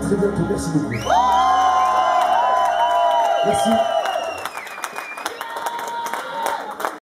Très bientôt. Merci beaucoup. Merci.